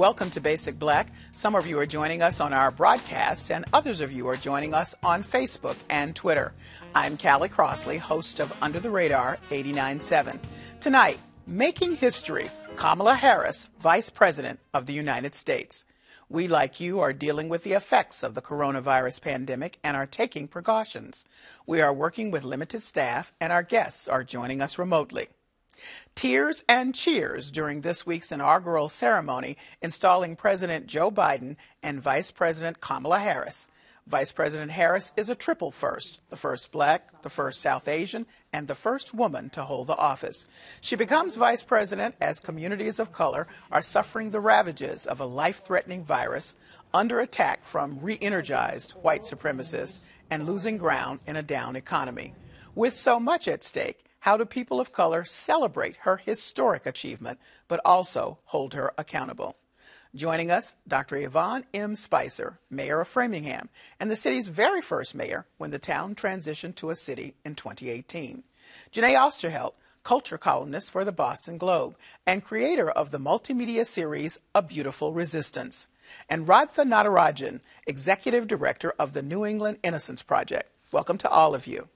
Welcome to Basic Black. Some of you are joining us on our broadcast, and others of you are joining us on Facebook and Twitter. I'm Callie Crossley, host of Under the Radar 89.7. Tonight, Making History Kamala Harris, Vice President of the United States. We, like you, are dealing with the effects of the coronavirus pandemic and are taking precautions. We are working with limited staff, and our guests are joining us remotely. Tears and cheers during this week's inaugural ceremony installing President Joe Biden and Vice President Kamala Harris. Vice President Harris is a triple first the first black, the first South Asian, and the first woman to hold the office. She becomes vice president as communities of color are suffering the ravages of a life threatening virus under attack from re energized white supremacists and losing ground in a down economy. With so much at stake, how do people of color celebrate her historic achievement, but also hold her accountable? Joining us, Dr. Yvonne M. Spicer, Mayor of Framingham, and the city's very first mayor when the town transitioned to a city in 2018. Jeneé Osterheldt, culture columnist for the Boston Globe and creator of the multimedia series A Beauty Full Resistance. And Radha Natarajan, executive director of the New England Innocence Project. Welcome to all of you.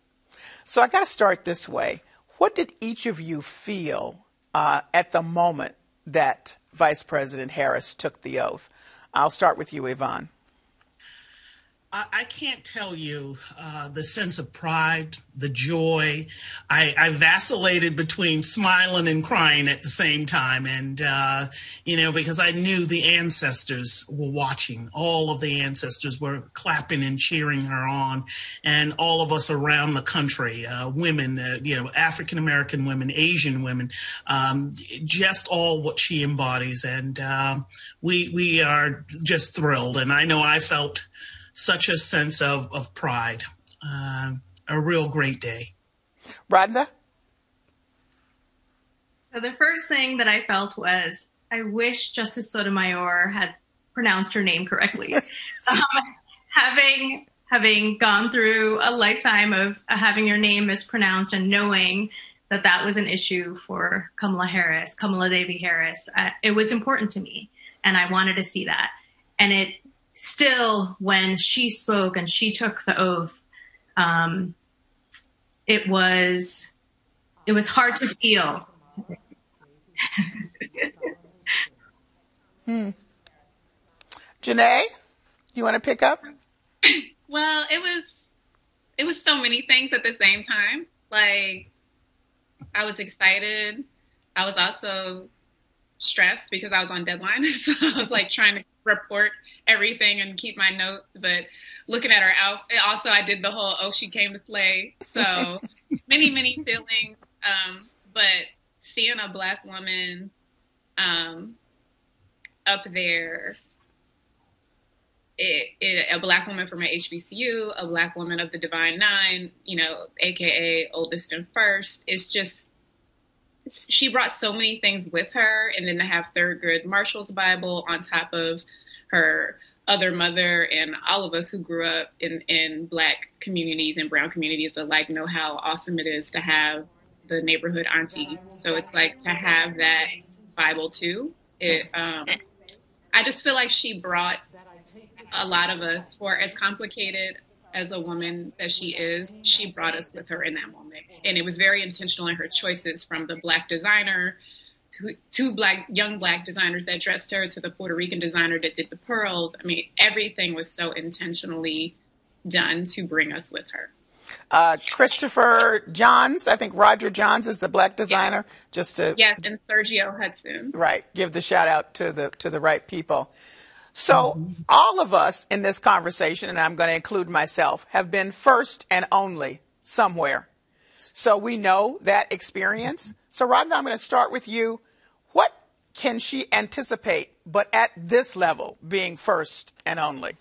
So I got to start this way. What did each of you feel uh, at the moment that Vice President Harris took the oath? I'll start with you, Yvonne. I, can't tell you uh, the sense of pride, the joy. I, I, vacillated between smiling and crying at the same time. And, uh, you know, because I knew the ancestors were watching. All of the ancestors were clapping and cheering her on. And all of us around the country, uh, women, uh, you know, African American women, Asian women, um, just all what she embodies. And um, we, we are just thrilled. And I know I felt such a sense of, of pride. Uh, a real great day. Radha? So the first thing that I felt was I wish Justice Sotomayor had pronounced her name correctly. um, having having gone through a lifetime of having your name mispronounced and knowing that that was an issue for Kamala Harris, Kamala Devi Harris, uh, it was important to me, and I wanted to see that. And it still, when she spoke and she took the oath, um, it was it was hard to feel. hmm. Jeneé, you want to pick up? Well, it was it was so many things at the same time. Like I was excited. I was also stressed because I was on deadline. So I was like trying to report everything and keep my notes. But looking at her outfit, also I did the whole "oh she came to slay." So many many feelings. Um, but seeing a black woman um, up there. It, it, a black woman from an HBCU, a black woman of the Divine Nine, you know, AKA oldest and first, it's just she brought so many things with her, and then to have Thurgood Marshall's Bible on top of her other mother and all of us who grew up in, in black communities and brown communities alike know how awesome it is to have the neighborhood auntie. So it's like to have that Bible too. It, um, I just feel like she brought a lot of us for as complicated as a woman that she is, she brought us with her in that moment. And it was very intentional in her choices from the black designer to two black young black designers that dressed her to the Puerto Rican designer that did the pearls. I mean, everything was so intentionally done to bring us with her. Uh, Christopher Johns, I think Roger Johns is the black designer. Yes. Just to yes, and Sergio Hudson. Right, give the shout out to the to the right people. So, mm-hmm. all of us in this conversation, and I'm going to include myself, have been first and only somewhere. So, we know that experience. So, Radha, I'm going to start with you. What can she anticipate, but at this level, being first and only?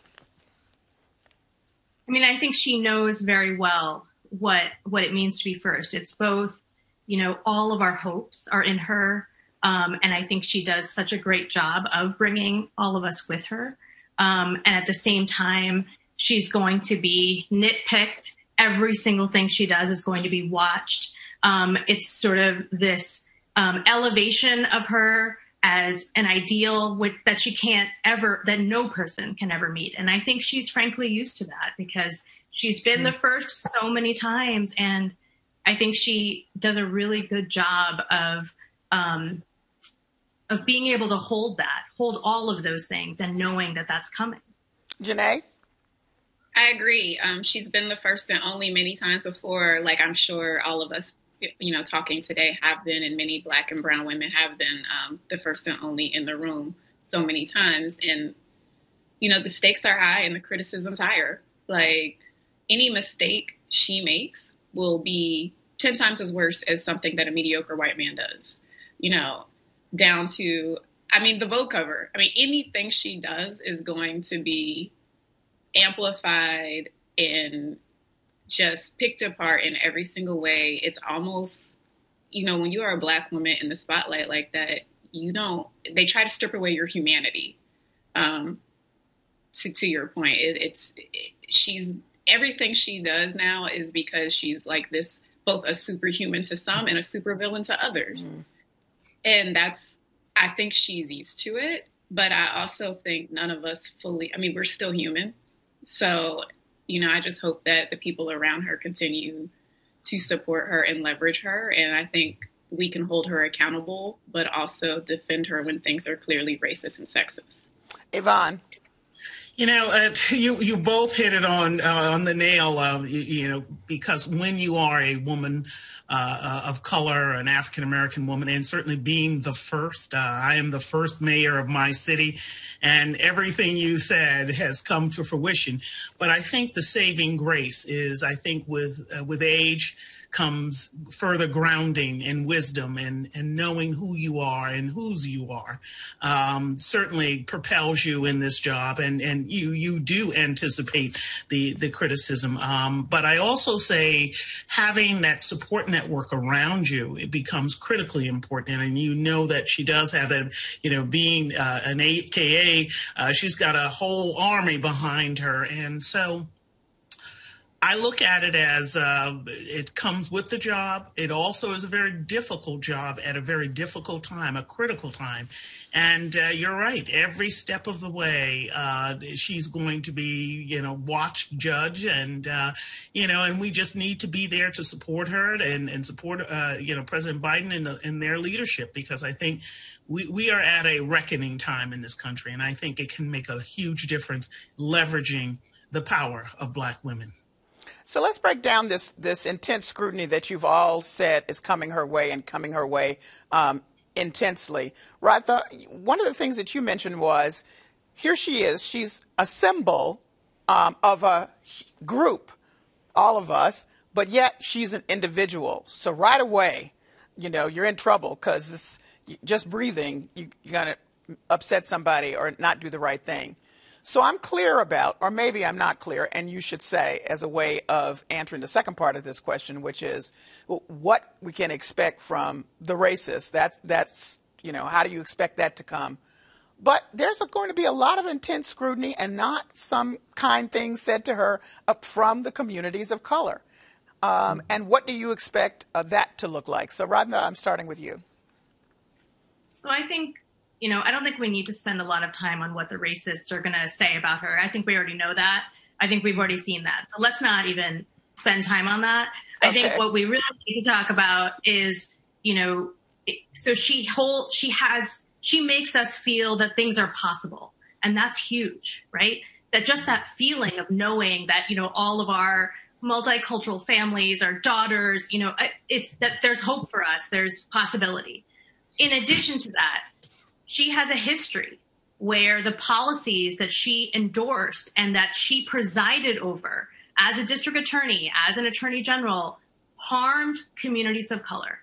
I mean, I think she knows very well what what it means to be first. It's both, you know, all of our hopes are in her um, and I think she does such a great job of bringing all of us with her. Um, and at the same time, she's going to be nitpicked. Every single thing she does is going to be watched. Um, it's sort of this um, elevation of her as an ideal with, that she can't ever, that no person can ever meet. And I think she's frankly used to that because she's been the mm. first so many times. And I think she does a really good job of, um, of being able to hold that, hold all of those things and knowing that that's coming. Jeneé? I agree. Um, she's been the first and only many times before. Like I'm sure all of us you know, talking today have been, and many black and brown women have been um, the first and only in the room so many times. And, you know, the stakes are high and the criticism's higher. Like any mistake she makes will be 10 times as worse as something that a mediocre white man does, you know, down to, I mean, the Vogue cover. I mean, anything she does is going to be amplified and just picked apart in every single way. It's almost, you know, when you are a black woman in the spotlight like that, you don't, they try to strip away your humanity. Um, to, to your point, it, it's, it, she's, everything she does now is because she's like this, both a superhuman to some and a supervillain to others. Mm. And that's, I think she's used to it, but I also think none of us fully, I mean, we're still human. So you know, I just hope that the people around her continue to support her and leverage her. And I think we can hold her accountable, but also defend her when things are clearly racist and sexist. Yvonne. You know, uh, you you both hit it on uh, on the nail. Uh, you, you, know, because when you are a woman uh, uh, of color, an African American woman, and certainly being the first, uh, I am the first mayor of my city, and everything you said has come to fruition. But I think the saving grace is, I think, with with age comes further grounding and wisdom and, and knowing who you are and whose you are um, certainly propels you in this job and, and you you do anticipate the the criticism. Um, but I also say having that support network around you it becomes critically important. And you know that she does have that you know being uh, an AKA uh, she's got a whole army behind her. And so I look at it as uh, it comes with the job. It also is a very difficult job at a very difficult time, a critical time. And uh, you're right. Every step of the way, uh, she's going to be, you know, watched, judged, and uh, you know, and we just need to be there to support her and and support, uh, you know, President Biden in, the, in their leadership because I think we, we are at a reckoning time in this country, and I think it can make a huge difference leveraging the power of Black women. So let's break down this this intense scrutiny that you've all said is coming her way and coming her way um, intensely. Right. The, one of the things that you mentioned was here she is. She's a symbol um, of a group, all of us, but yet she's an individual. So right away, you know, you're in trouble because just breathing, you, you're going to upset somebody or not do the right thing. So I'm clear about, or maybe I'm not clear, and you should say as a way of answering the second part of this question, which is what we can expect from the racist. That's that's you know how do you expect that to come? But there's going to be a lot of intense scrutiny and not some kind things said to her up from the communities of color. Um, and what do you expect uh, that to look like? So, Radha, I'm starting with you. So, I think you know, I don't think we need to spend a lot of time on what the racists are going to say about her. I think we already know that. I think we've already seen that. So let's not even spend time on that. Okay. I think what we really need to talk about is, you know, so she whole she has she makes us feel that things are possible, and that's huge, right? That just that feeling of knowing that you know all of our multicultural families, our daughters, you know, it's that there's hope for us, there's possibility. In addition to that, she has a history where the policies that she endorsed and that she presided over as a district attorney, as an attorney general, harmed communities of color.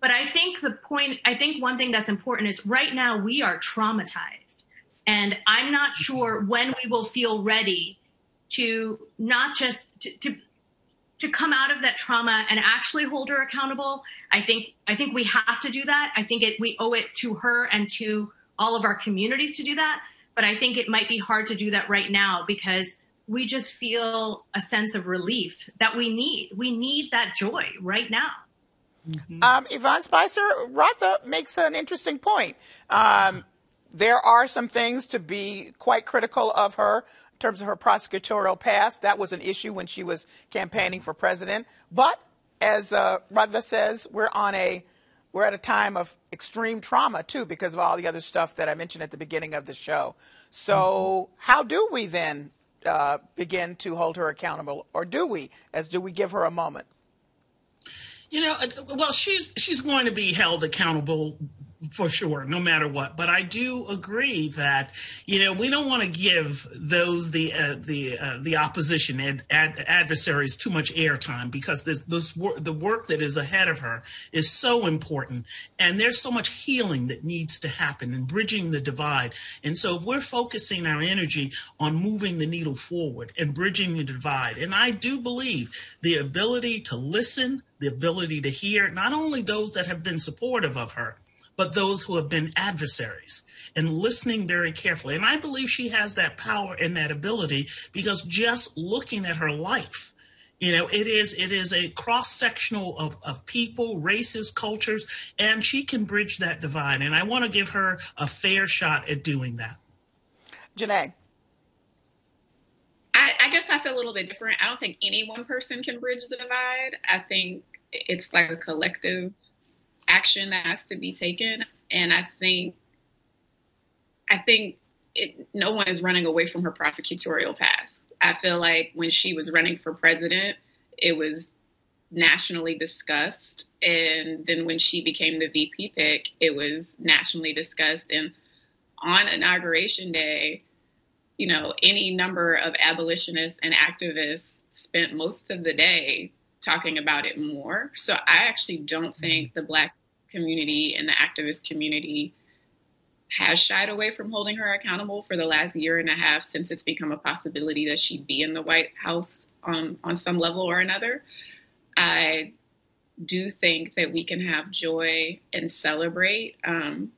But I think the point, I think one thing that's important is right now we are traumatized. And I'm not sure when we will feel ready to not just to, to, to come out of that trauma and actually hold her accountable. I think I think we have to do that. I think it we owe it to her and to all of our communities to do that. But I think it might be hard to do that right now because we just feel a sense of relief that we need. We need that joy right now. Mm-hmm. Um, Yvonne Spicer, Radha makes an interesting point. Um, there are some things to be quite critical of her in terms of her prosecutorial past. That was an issue when she was campaigning for president. But as uh, Radha says, we're on a we're at a time of extreme trauma too because of all the other stuff that I mentioned at the beginning of the show. So mm-hmm. how do we then uh, begin to hold her accountable, or do we? As do we give her a moment? You know, uh, well, she's she's going to be held accountable for sure, no matter what. But I do agree that you know we don't want to give those the uh, the uh, the opposition ad, ad, adversaries too much airtime because this this wor- the work that is ahead of her is so important, and there's so much healing that needs to happen and bridging the divide. And so if we're focusing our energy on moving the needle forward and bridging the divide, and I do believe the ability to listen, the ability to hear, not only those that have been supportive of her but those who have been adversaries and listening very carefully. And I believe she has that power and that ability because just looking at her life, you know, it is it is a cross sectional of, of people, races, cultures, and she can bridge that divide. And I want to give her a fair shot at doing that. Janae. I, I guess I feel a little bit different. I don't think any one person can bridge the divide. I think it's like a collective action that has to be taken. And I think, I think it, no one is running away from her prosecutorial past. I feel like when she was running for president, it was nationally discussed. And then when she became the VP pick, it was nationally discussed. And on Inauguration Day, you know, any number of abolitionists and activists spent most of the day talking about it more. So I actually don't think mm-hmm. the Black community and the activist community has shied away from holding her accountable for the last year and a half since it's become a possibility that she'd be in the White House on, on some level or another. I do think that we can have joy and celebrate um,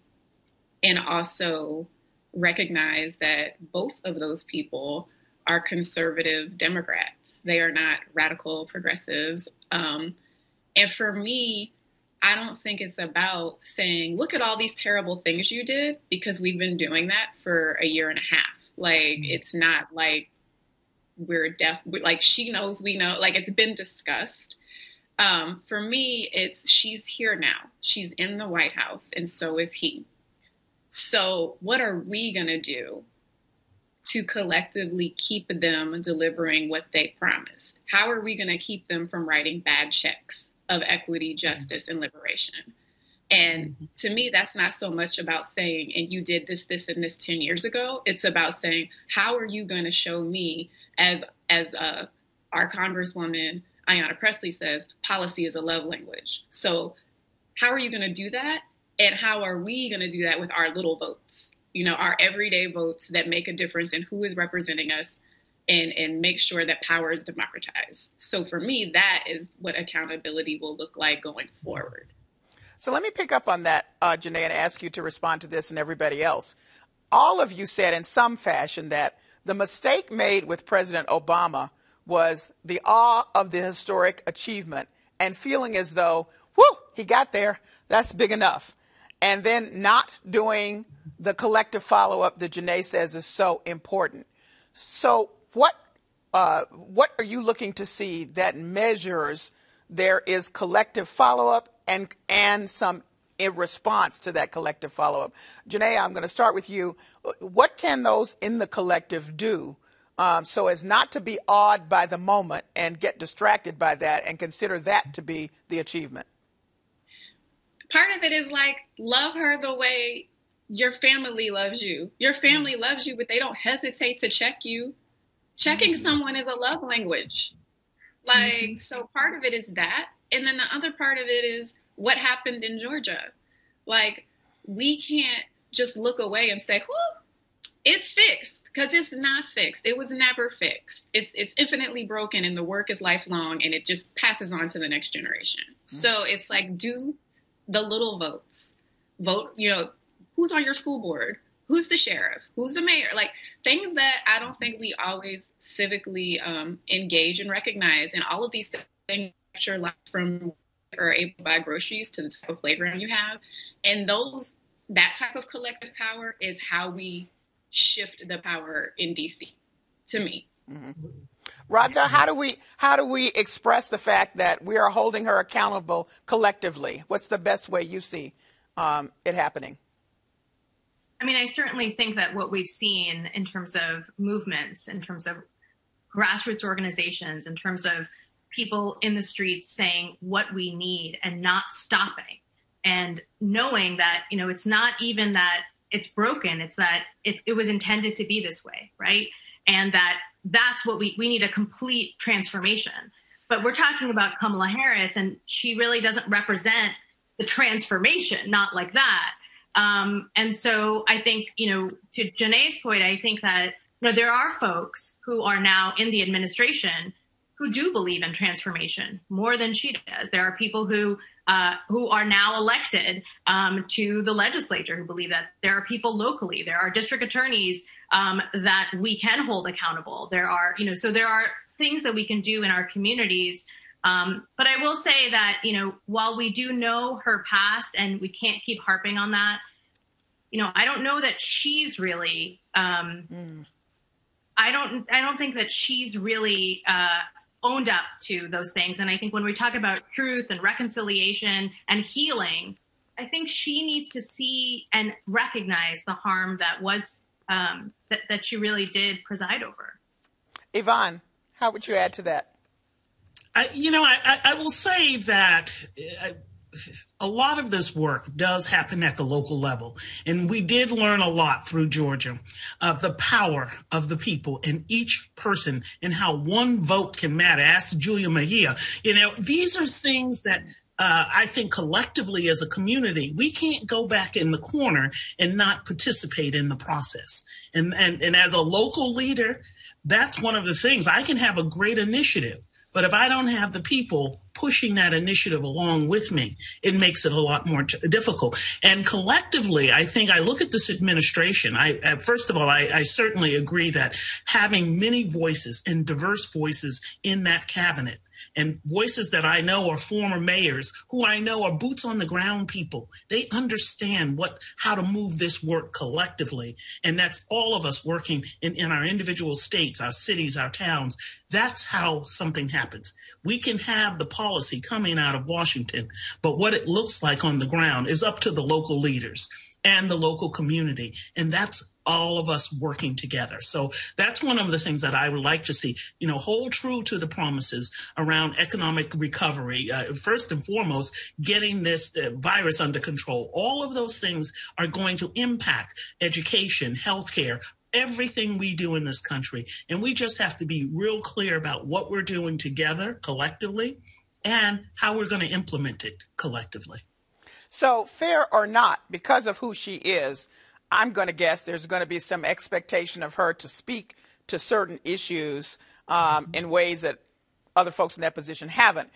and also recognize that both of those people are conservative Democrats. They are not radical progressives. Um, and for me, I don't think it's about saying, look at all these terrible things you did, because we've been doing that for a year and a half. Like, mm-hmm. it's not like we're deaf, like, she knows we know, like, it's been discussed. Um, for me, it's she's here now. She's in the White House, and so is he. So, what are we going to do to collectively keep them delivering what they promised? How are we going to keep them from writing bad checks? Of equity, justice, and liberation. And mm-hmm. to me, that's not so much about saying, and you did this, this, and this 10 years ago. It's about saying, how are you going to show me as, as uh, our Congresswoman, Ayanna Pressley says, policy is a love language. So how are you going to do that? And how are we going to do that with our little votes? You know, our everyday votes that make a difference in who is representing us and and make sure that power is democratized. So for me, that is what accountability will look like going forward. So let me pick up on that, uh, Jeneé, and ask you to respond to this and everybody else. All of you said in some fashion that the mistake made with President Obama was the awe of the historic achievement and feeling as though, whoo, he got there, that's big enough. And then not doing the collective follow up that Jeneé says is so important. So, what uh, what are you looking to see that measures there is collective follow up and and some in response to that collective follow up? Jeneé, I'm going to start with you. What can those in the collective do um, so as not to be awed by the moment and get distracted by that and consider that to be the achievement? Part of it is like love her the way your family loves you. Your family loves you, but they don't hesitate to check you checking someone is a love language. Like, mm-hmm. so part of it is that. And then the other part of it is what happened in Georgia. Like, we can't just look away and say, whoo, it's fixed because it's not fixed. It was never fixed. It's it's infinitely broken and the work is lifelong and it just passes on to the next generation. Mm-hmm. So it's like do the little votes. Vote, you know, who's on your school board? Who's the sheriff who's the mayor like things that i don't think we always civically um, engage and recognize and all of these things are from are able to buy groceries to the type of playground you have. And those that type of collective power is how we shift the power in DC to me. Mm-hmm. Radha, how do we how do we express the fact that we are holding her accountable collectively? What's the best way you see um, it happening? I mean, I certainly think that what we've seen in terms of movements, in terms of grassroots organizations, in terms of people in the streets saying what we need and not stopping and knowing that, you know, it's not even that it's broken, it's that it, it was intended to be this way, right? And that that's what we, we need a complete transformation. But we're talking about Kamala Harris, and she really doesn't represent the transformation, not like that. Um, and so I think, you know, to Jeneé's point, I think that, you know, there are folks who are now in the administration who do believe in transformation more than she does. There are people who uh, who are now elected um, to the legislature who believe that. There are people locally. There are district attorneys um, that we can hold accountable. There are, you know, so there are things that we can do in our communities. Um, but I will say that, you know, while we do know her past and we can't keep harping on that, you know, I don't know that she's really. Mm. I don't. I don't think that she's really. Uh, owned up to those things. And I think when we talk about truth and reconciliation and healing, I think she needs to see and recognize the harm that was um, that, that she really did preside over. Yvonne, how would you add to that? I, you know, I, I, will say that uh, a lot of this work does happen at the local level. And we did learn a lot through Georgia of the power of the people and each person and how one vote can matter. Ask Julia Mejia. You know, these are things that uh, I think collectively as a community, we can't go back in the corner and not participate in the process. And, and, and as a local leader, that's one of the things. I can have a great initiative, but if I don't have the people pushing that initiative along with me, it makes it a lot more t- difficult. And collectively, I think I look at this administration. I, uh, first of all, I, I certainly agree that having many voices and diverse voices in that cabinet and voices that I know are former mayors who I know are boots on the ground people. They understand what how to move this work collectively. And that's all of us working in, in our individual states, our cities, our towns. That's how something happens. We can have the policy coming out of Washington, but what it looks like on the ground is up to the local leaders and the local community. And that's all of us working together. So that's one of the things that I would like to see, you know, hold true to the promises around economic recovery. Uh, first and foremost, getting this uh, virus under control. All of those things are going to impact education, healthcare, everything we do in this country. And we just have to be real clear about what we're doing together collectively and how we're going to implement it collectively. So, fair or not, because of who she is, I'm going to guess there's going to be some expectation of her to speak to certain issues um, in ways that other folks in that position haven't.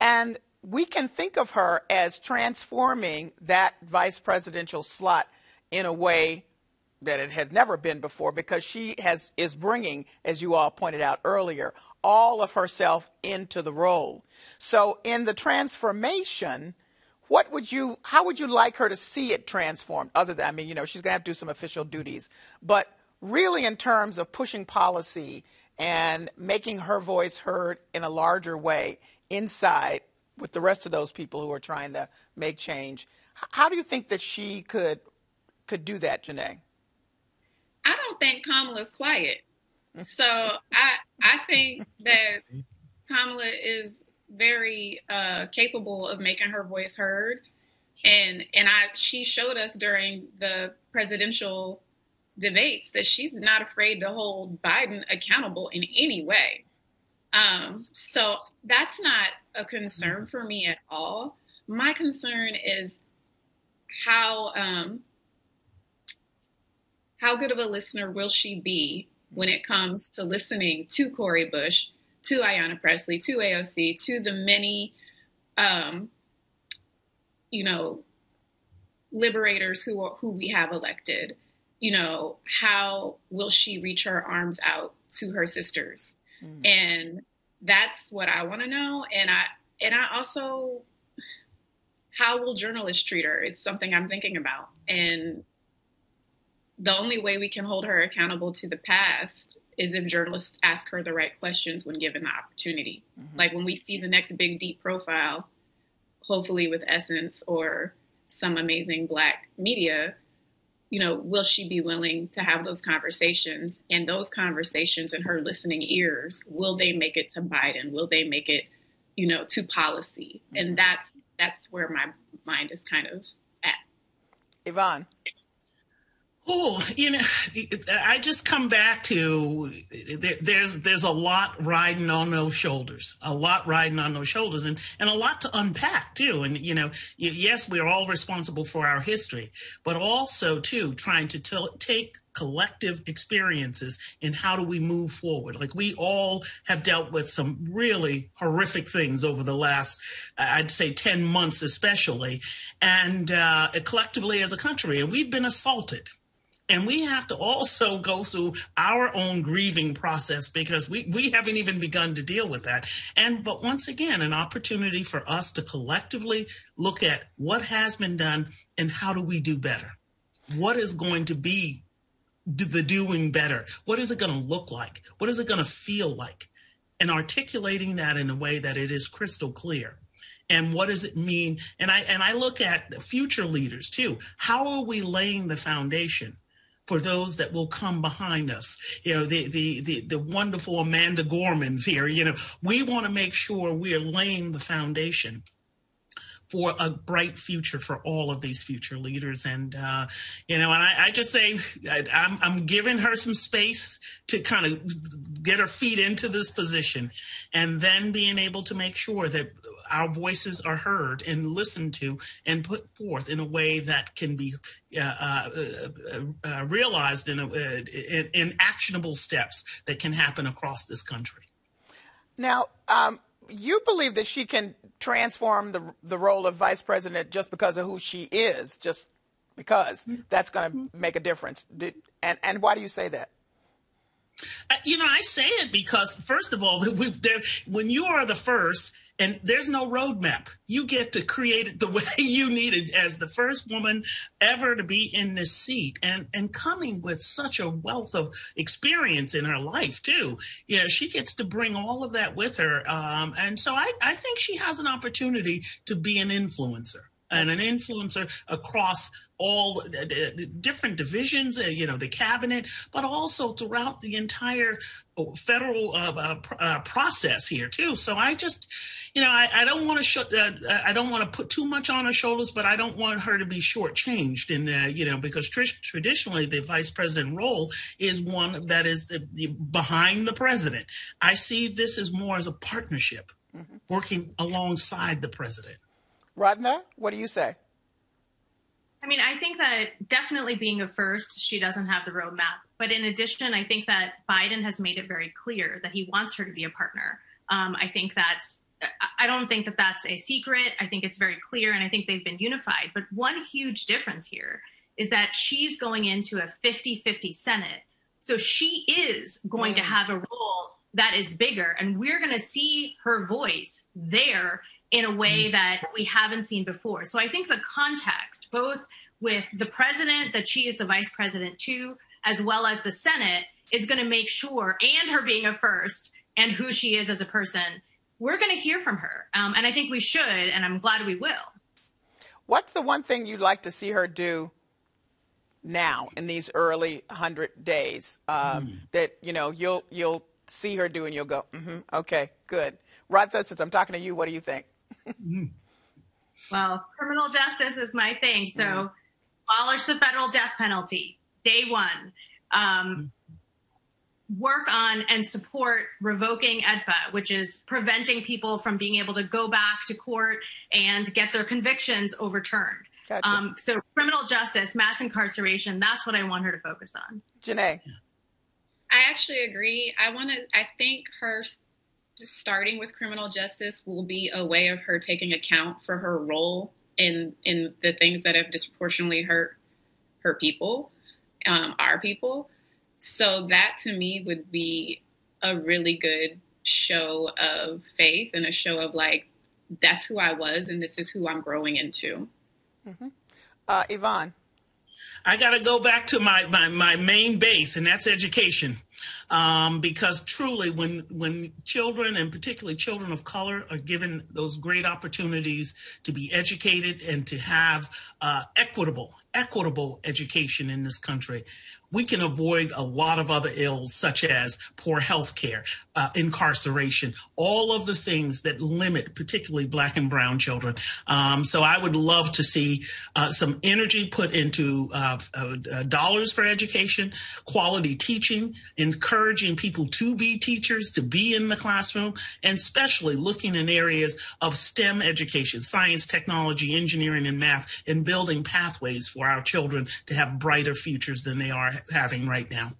And we can think of her as transforming that vice presidential slot in a way that it has never been before because she has is bringing as you all pointed out earlier all of herself into the role so in the transformation what would you how would you like her to see it transformed other than i mean you know she's going to have to do some official duties but really in terms of pushing policy and making her voice heard in a larger way inside with the rest of those people who are trying to make change how do you think that she could could do that Jeneé? I don't think Kamala's quiet. So I I think that Kamala is very uh, capable of making her voice heard, and and I she showed us during the presidential debates that she's not afraid to hold Biden accountable in any way. Um, so that's not a concern for me at all. My concern is how um, how good of a listener will she be when it comes to listening to Cori Bush to Ayanna Pressley, to AOC, to the many, um, you know, liberators who who we have elected. You know, how will she reach her arms out to her sisters? Mm. And that's what I want to know. And I and I also how will journalists treat her? It's something I'm thinking about. And the only way we can hold her accountable to the past is if journalists ask her the right questions when given the opportunity. Mm-hmm. Like when we see the next big deep profile, hopefully with Essence or some amazing black media, you know, will she be willing to have those conversations? And those conversations and her listening ears, will they make it to Biden? Will they make it, you know, to policy? Mm-hmm. And that's that's where my mind is kind of at. Yvonne. Oh, you know, I just come back to there's there's a lot riding on those shoulders, a lot riding on those shoulders, and and a lot to unpack too. And you know, yes, we're all responsible for our history, but also too trying to t- take collective experiences and how do we move forward like we all have dealt with some really horrific things over the last i'd say 10 months especially and uh, collectively as a country and we've been assaulted and we have to also go through our own grieving process because we, we haven't even begun to deal with that. And but once again, an opportunity for us to collectively look at what has been done and how do we do better? What is going to be the doing better? What is it going to look like? What is it going to feel like? And articulating that in a way that it is crystal clear and what does it mean and i and i look at future leaders too how are we laying the foundation for those that will come behind us. You know, the the the, the wonderful Amanda Gormans here. You know, we want to make sure we are laying the foundation for a bright future for all of these future leaders. And, uh, you know, and I, I just say I, am I'm, I'm giving her some space to kind of get her feet into this position and then being able to make sure that our voices are heard and listened to and put forth in a way that can be uh, uh, uh, uh realized in, a, uh, in, in, actionable steps that can happen across this country. Now, um, you believe that she can transform the the role of vice president just because of who she is, just because mm-hmm. that's going to make a difference. Did, and and why do you say that? Uh, you know, I say it because first of all, we, there, when you are the first, and there's no roadmap. You get to create it the way you need it as the first woman ever to be in this seat and, and coming with such a wealth of experience in her life too. You know, she gets to bring all of that with her. Um, and so I, I think she has an opportunity to be an influencer and an influencer across all uh, different divisions, uh, you know, the cabinet, but also throughout the entire uh, federal uh, uh, process here too. So I just, you know, I, don't want to uh, I don't want to put too much on her shoulders, but I don't want her to be shortchanged. And you know, because tr- traditionally the vice president role is one that is behind the president. I see this as more as a partnership, mm-hmm. working alongside the president. Radha, what do you say? I mean, I think that definitely being a first, she doesn't have the roadmap. But in addition, I think that Biden has made it very clear that he wants her to be a partner. Um, I think that's, I don't think that that's a secret. I think it's very clear, and I think they've been unified. But one huge difference here is that she's going into a 50 50 Senate. So she is going mm. to have a role that is bigger, and we're going to see her voice there in a way mm-hmm. that we haven't seen before. So I think the context, both with the president, that she is the vice president too, as well as the Senate, is going to make sure, and her being a first, and who she is as a person, we're going to hear from her. Um, and I think we should, and I'm glad we will. What's the one thing you'd like to see her do now in these early hundred days um, mm. that you know you'll you'll see her do and you'll go, mm-hmm, okay, good. Radha, since I'm talking to you, what do you think? well, criminal justice is my thing. So mm. abolish the federal death penalty, day one. Um, work on and support revoking AEDPA, which is preventing people from being able to go back to court and get their convictions overturned. Gotcha. Um, so criminal justice, mass incarceration, that's what I want her to focus on. Jeneé. I actually agree. I want to, I think her starting with criminal justice will be a way of her taking account for her role in in the things that have disproportionately hurt her people, um, our people. So that to me would be a really good show of faith and a show of like that's who I was, and this is who I'm growing into. Mm-hmm. Uh, Yvonne. I got to go back to my, my, my main base, and that's education. Um, because truly, when when children and particularly children of color are given those great opportunities to be educated and to have uh, equitable equitable education in this country, we can avoid a lot of other ills such as poor health care, uh, incarceration, all of the things that limit particularly black and brown children. Um, so I would love to see uh, some energy put into uh, uh, dollars for education, quality teaching, encouraging people to be teachers, to be in the classroom, and especially looking in areas of STEM education, science, technology, engineering, and math, and building pathways for our children to have brighter futures than they are having right now.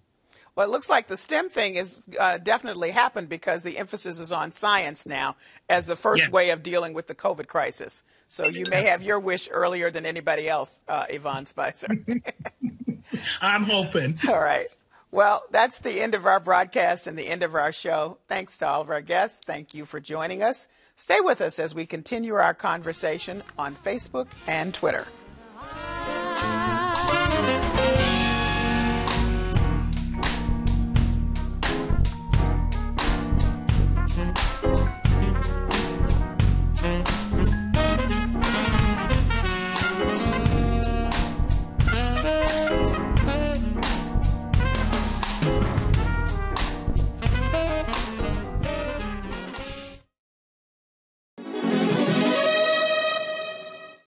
Well, it looks like the STEM thing is uh, definitely happened because the emphasis is on science now as the first yeah. way of dealing with the COVID crisis. So you may have your wish earlier than anybody else, uh, Yvonne Spicer. I'm hoping. All right. Well, that's the end of our broadcast and the end of our show. Thanks to all of our guests. Thank you for joining us. Stay with us as we continue our conversation on Facebook and Twitter.